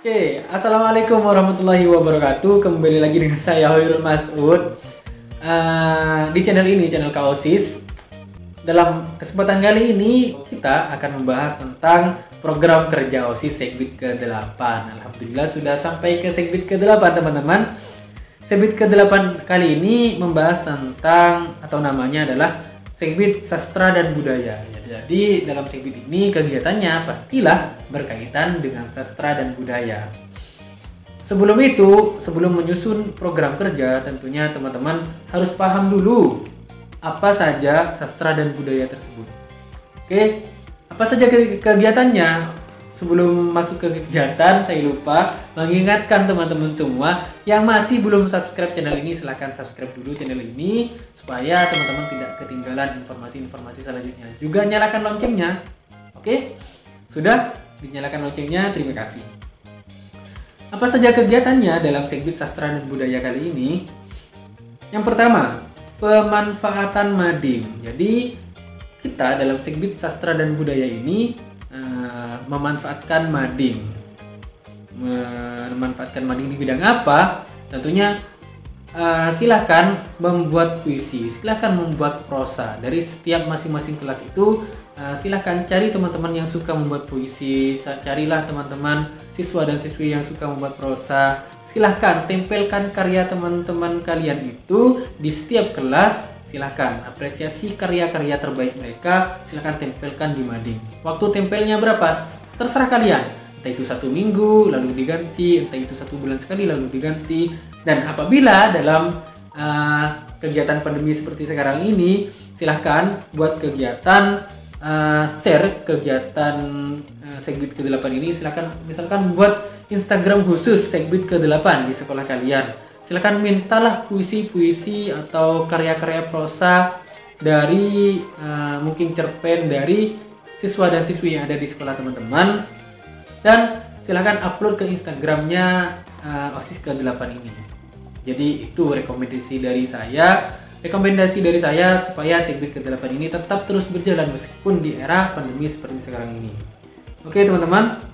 Oke, assalamualaikum warahmatullahi wabarakatuh. Kembali lagi dengan saya Hoirul Masud uh, di channel ini, channel Kaosis. Dalam kesempatan kali ini kita akan membahas tentang program kerja OSIS Segbit ke-8. Alhamdulillah sudah sampai ke Segbit ke-8 teman-teman. Segbit ke-8 kali ini membahas tentang atau namanya adalah Segbit Sastra dan Budaya. Jadi dalam Segbit ini kegiatannya pastilah berkaitan dengan sastra dan budaya. Sebelum itu, sebelum menyusun program kerja, tentunya teman-teman harus paham dulu apa saja sastra dan budaya tersebut. Oke, apa saja kegiatannya? Sebelum masuk ke kegiatan saya lupa mengingatkan teman-teman semua yang masih belum subscribe channel ini silahkan subscribe dulu channel ini supaya teman-teman tidak ketinggalan informasi-informasi selanjutnya. Juga nyalakan loncengnya oke? Sudah dinyalakan loncengnya terima kasih. Apa saja kegiatannya dalam segbit sastra dan budaya kali ini? Yang pertama pemanfaatan mading. Jadi kita dalam segbit sastra dan budaya ini memanfaatkan mading. Memanfaatkan mading di bidang apa? Tentunya uh, silahkan membuat puisi, silahkan membuat prosa. Dari setiap masing-masing kelas itu uh, silahkan cari teman-teman yang suka membuat puisi, carilah teman-teman siswa dan siswi yang suka membuat prosa. Silahkan tempelkan karya teman-teman kalian itu di setiap kelas silahkan apresiasi karya-karya terbaik mereka silahkan tempelkan di mading. Waktu tempelnya berapa? Terserah kalian. Entah itu satu minggu lalu diganti entah itu satu bulan sekali lalu diganti. Dan apabila dalam uh, kegiatan pandemi seperti sekarang ini silahkan buat kegiatan uh, share kegiatan uh, Segbit ke-8 ini. Silahkan misalkan buat Instagram khusus Segbit ke-8 di sekolah kalian silakan mintalah puisi-puisi atau karya-karya prosa dari uh, mungkin cerpen dari siswa dan siswi yang ada di sekolah teman-teman. Dan silahkan upload ke Instagramnya uh, OSIS ke-8 ini. Jadi itu rekomendasi dari saya. Rekomendasi dari saya supaya Segbit ke-8 ini tetap terus berjalan meskipun di era pandemi seperti sekarang ini. Oke teman-teman.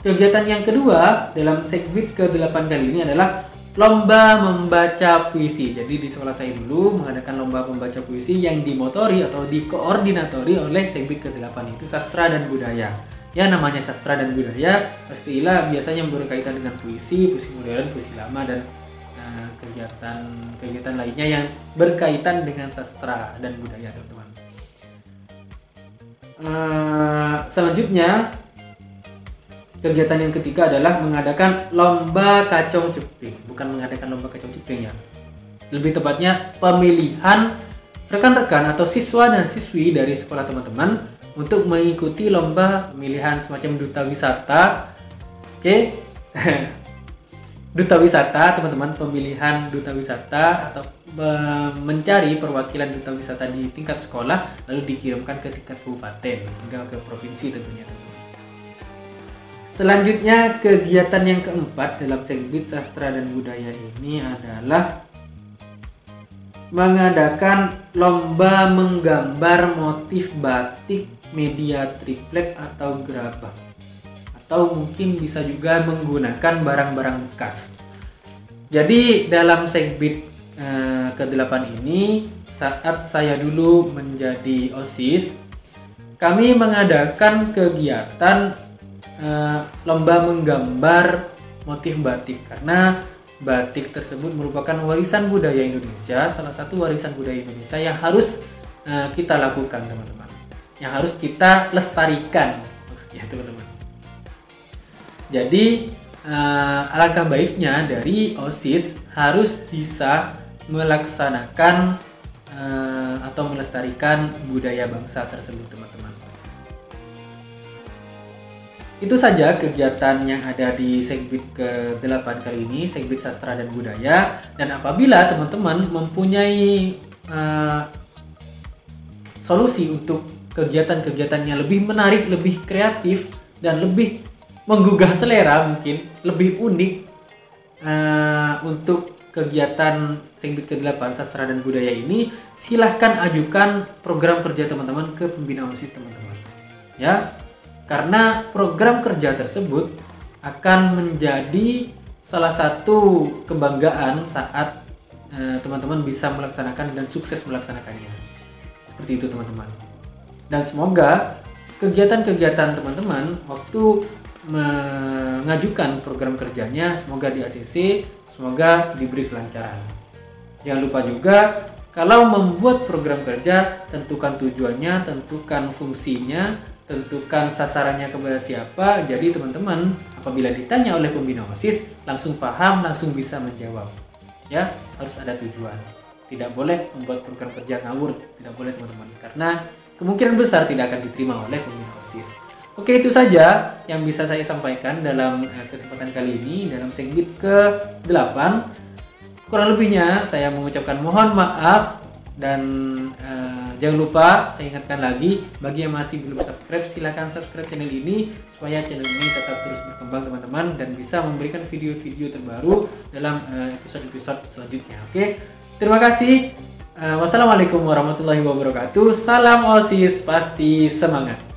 Kegiatan yang kedua dalam Segbit ke-8 kali ini adalah lomba membaca puisi. Jadi di sekolah saya dulu mengadakan lomba membaca puisi yang dimotori atau dikoordinatori oleh Segbit ke-8 itu sastra dan budaya. Ya namanya sastra dan budaya pastilah biasanya berkaitan dengan puisi, puisi modern, puisi lama dan uh, kegiatan kegiatan lainnya yang berkaitan dengan sastra dan budaya teman-teman. Uh, selanjutnya kegiatan yang ketiga adalah mengadakan lomba kacang ceping bukan mengadakan lomba kacang ceping ya. Lebih tepatnya pemilihan rekan-rekan atau siswa dan siswi dari sekolah teman-teman untuk mengikuti lomba pemilihan semacam duta wisata. Oke? Duta wisata teman-teman pemilihan duta wisata atau mencari perwakilan duta wisata di tingkat sekolah lalu dikirimkan ke tingkat kabupaten hingga ke provinsi tentunya Selanjutnya kegiatan yang keempat dalam Segbit Sastra dan Budaya ini adalah mengadakan lomba menggambar motif batik media triplek atau gerabah atau mungkin bisa juga menggunakan barang-barang bekas. Jadi dalam Segbit eh, ke-8 ini saat saya dulu menjadi OSIS kami mengadakan kegiatan uh, lomba menggambar motif batik karena batik tersebut merupakan warisan budaya Indonesia, salah satu warisan budaya Indonesia yang harus uh, kita lakukan teman-teman, yang harus kita lestarikan maksudnya teman-teman. Jadi uh, alangkah baiknya dari OSIS harus bisa melaksanakan atau melestarikan budaya bangsa tersebut teman-teman. Itu saja kegiatan yang ada di Segbit ke-8 kali ini, Segbit Sastra dan Budaya. Dan apabila teman-teman mempunyai uh, solusi untuk kegiatan-kegiatan yang lebih menarik, lebih kreatif, dan lebih menggugah selera mungkin, lebih unik uh, untuk kegiatan Segbit ke-8 Sastra dan Budaya ini, silahkan ajukan program kerja teman-teman ke pembina OSIS teman-teman. Ya, karena program kerja tersebut akan menjadi salah satu kebanggaan saat eh, teman-teman bisa melaksanakan dan sukses melaksanakannya. Seperti itu teman-teman. Dan semoga kegiatan-kegiatan teman-teman waktu mengajukan program kerjanya semoga di ACC semoga diberi kelancaran. Jangan lupa juga kalau membuat program kerja tentukan tujuannya, tentukan fungsinya, tentukan sasarannya kepada siapa. Jadi teman-teman apabila ditanya oleh pembina OSIS langsung paham, langsung bisa menjawab. Ya, harus ada tujuan. Tidak boleh membuat program kerja ngawur, tidak boleh teman-teman. Karena kemungkinan besar tidak akan diterima oleh pembina OSIS. Oke, itu saja yang bisa saya sampaikan dalam eh, kesempatan kali ini dalam segmen ke-8. Kurang lebihnya saya mengucapkan mohon maaf dan uh, jangan lupa saya ingatkan lagi bagi yang masih belum subscribe silahkan subscribe channel ini supaya channel ini tetap terus berkembang teman-teman dan bisa memberikan video-video terbaru dalam eh, episode-episode selanjutnya. Oke? Terima kasih. Uh, wassalamualaikum warahmatullahi wabarakatuh. Salam osis pasti semangat